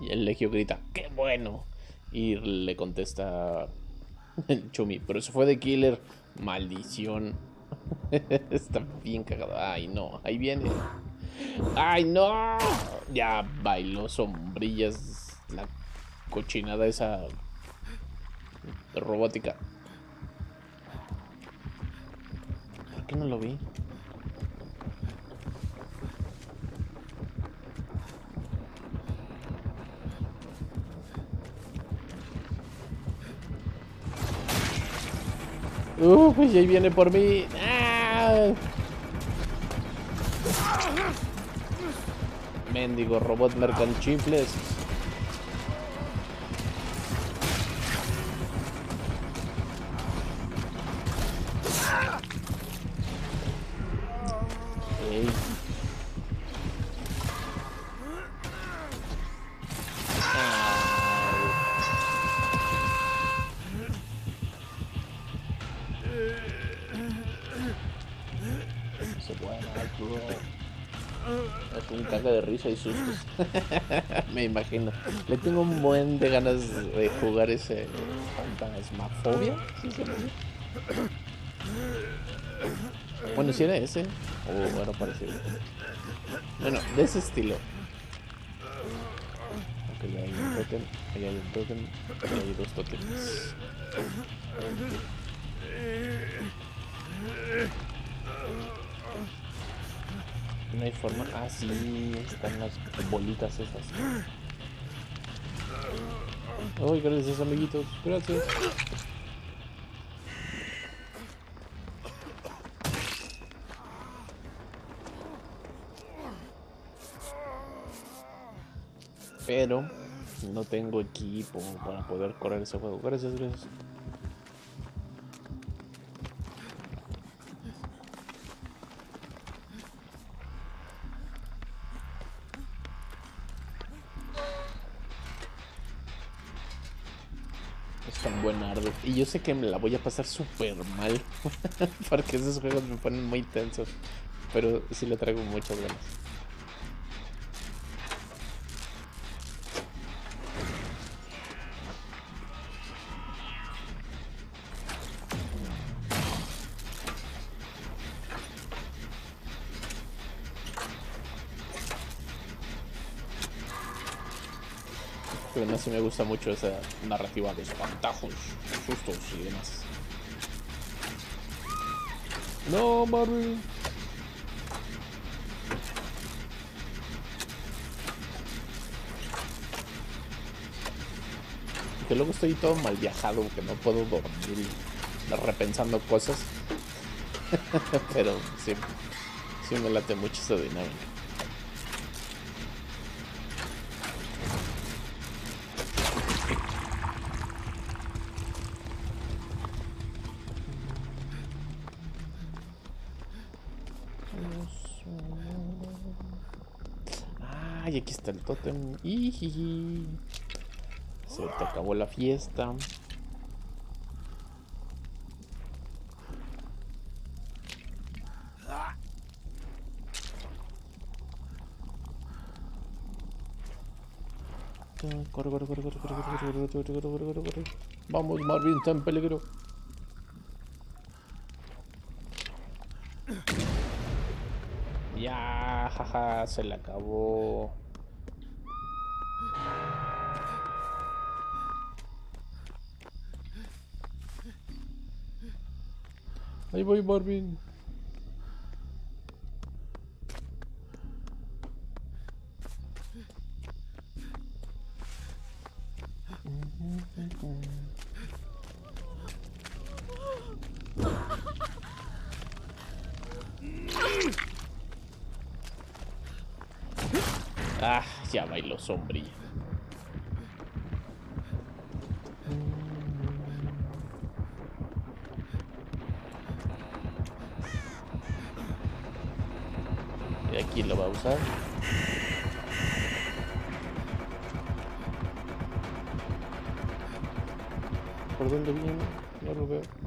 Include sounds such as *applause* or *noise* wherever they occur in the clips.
Y el Legio grita, ¡qué bueno! Y le contesta Chumi, pero eso fue de Killer. Maldición. *laughs* Está bien cagado. Ay, no, ahí viene. ¡Ay, no! Ya bailó sombrillas la cochinada esa robótica. ¿Por qué no lo vi? Uh, pues ahí viene por mí. ¡Ah! Mendigo robot mercanchifles. Caga de risa y sustos. *laughs* Me imagino. Le tengo un buen de ganas de jugar ese fantasmafobia. ¿Sí se? Bueno, si era ese. O bueno, parecido. Bueno, de ese estilo. Ok, ya hay un token. Ahí hay un token. Y hay dos tokens. Forma. Ah, sí, están las bolitas esas. Ay, gracias, amiguitos. Gracias. Pero no tengo equipo para poder correr ese juego. Gracias, gracias. Tan buenardo. Y yo sé que me la voy a pasar súper mal. *laughs* porque esos juegos me ponen muy tensos. Pero sí le traigo muchas ganas. Pero no, sí me gusta mucho esa narrativa de espantajos, sustos y demás. No, Marvel. Que luego estoy todo mal viajado, que no puedo dormir repensando cosas. *laughs* Pero sí, sí me late mucho esa dinámica. Ay, aquí está el tótem. Ijiji. Se te acabó la fiesta. Corre, corre, corre, corre, corre, corre, corre, corre, corre, corre, corre. Vamos, Marvin, está en peligro. Ya, jaja, se le acabó. Ahí voy, Marvin. Ah, ya bailó sombrilla. Aquí lo va a usar. ¿Por dónde viene? No lo veo.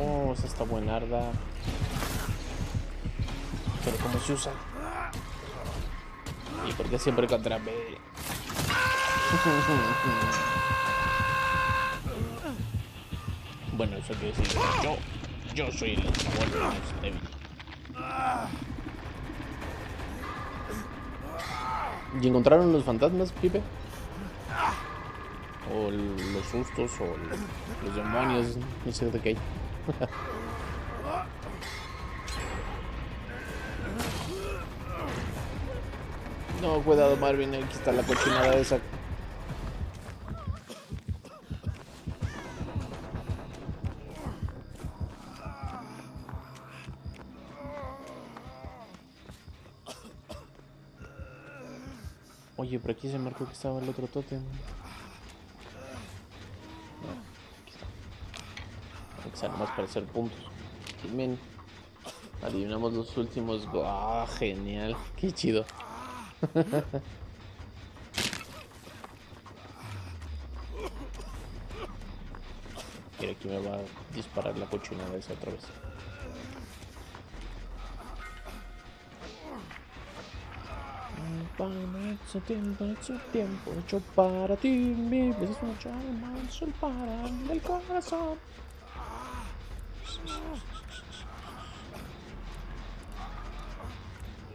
Oh, esa está buenarda. Pero ¿cómo se usa? ¿Y por qué siempre contra B? bueno, eso quiere decir yo, yo soy el bueno débil. ¿Y encontraron los fantasmas, Pipe? O los sustos, o los demonios, no sé de qué hay. *laughs* no, cuidado Marvin, aquí está la cochinada esa. Oye, por aquí se marcó que estaba el otro tótem. Sea, nomás para hacer puntos. Bien. Adivinamos los últimos. ¡Ah, genial! ¡Qué chido! *laughs* Mira, aquí me va a disparar la cochinada esa otra vez. Su tiempo, su tiempo hecho para ti, mi es mucho más para el corazón.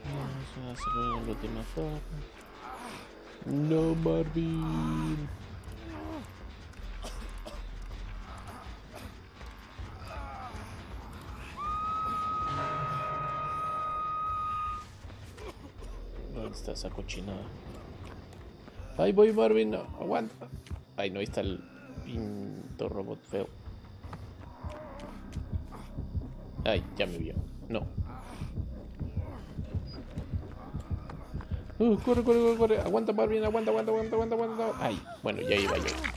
Vamos a hacer la última forma. No, Marvin. ¿Dónde está esa cochinada? Ahí voy, Marvin. No, aguanta. Ahí no, ahí está el pinto robot feo. Ay, ya me vio. No. Uh, corre, corre, corre, corre. Aguanta, Marvin, aguanta, aguanta, aguanta, aguanta, aguanta. Ay, bueno, ya iba yo.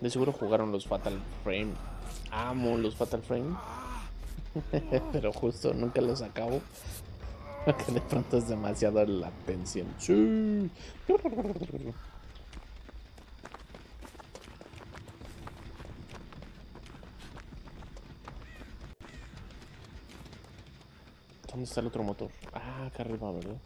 De seguro jugaron los Fatal Frame. Amo los Fatal Frame. *laughs* Pero justo nunca los acabo. Porque de pronto es demasiado la tensión. ¿Dónde está el otro motor? Ah, acá arriba, ¿verdad?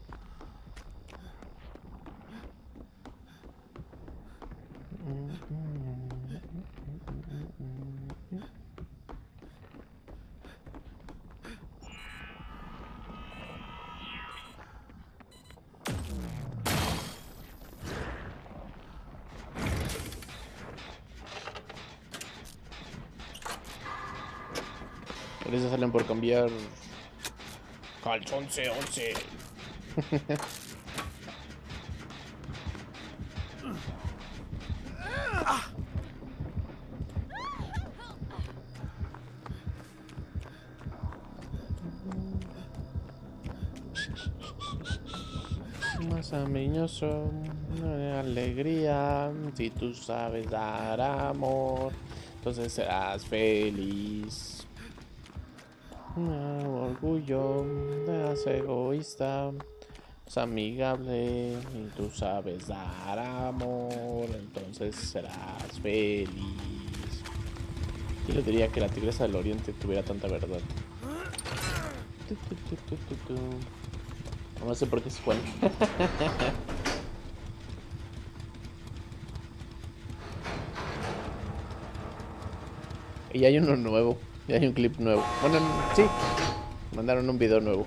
Parece salen por cambiar calzón C11. Más amiñoso, alegría, si tú sabes dar amor, entonces serás feliz. Orgullo, eres egoísta, es amigable y tú sabes dar amor, entonces serás feliz. Yo le diría que la tigresa del oriente tuviera tanta verdad. No sé por qué se fue. *laughs* y hay uno nuevo. Y *laughs* hay un clip nuevo. Sí. Mandaron un video nuevo.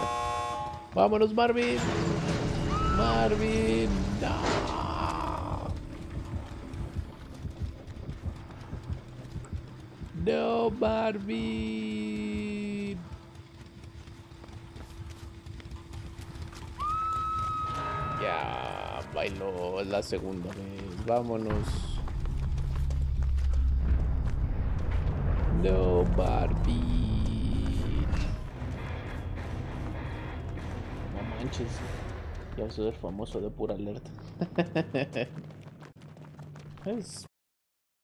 *laughs* Vámonos, Marvin. Marvin. No. No, Marvin. Ya bailó la segunda vez. Vámonos. No, Barbie. No manches. Ya soy el famoso de pura alerta. *laughs*